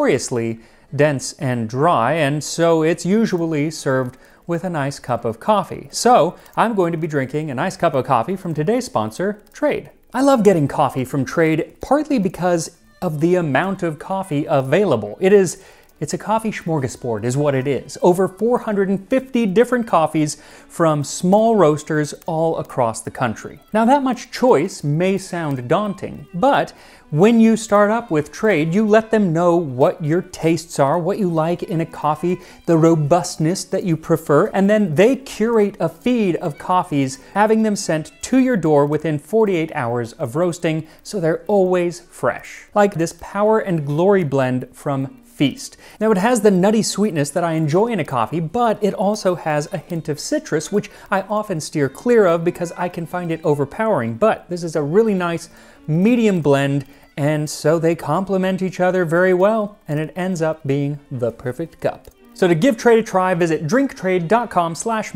notoriously dense and dry, and so it's usually served with a nice cup of coffee. So I'm going to be drinking a nice cup of coffee from today's sponsor, Trade. I love getting coffee from Trade partly because of the amount of coffee available. It is it's a coffee smorgasbord, is what it is. Over 450 different coffees from small roasters all across the country. Now, that much choice may sound daunting, but when you start up with Trade, you let them know what your tastes are, what you like in a coffee, the robustness that you prefer, and then they curate a feed of coffees, having them sent to your door within 48 hours of roasting, so they're always fresh. Like this Power and Glory blend from feast. Now it has the nutty sweetness that I enjoy in a coffee, but it also has a hint of citrus, which I often steer clear of because I can find it overpowering. But this is a really nice medium blend, and so they complement each other very well, and it ends up being the perfect cup. So to give Trade a try, visit drinktrade.com slash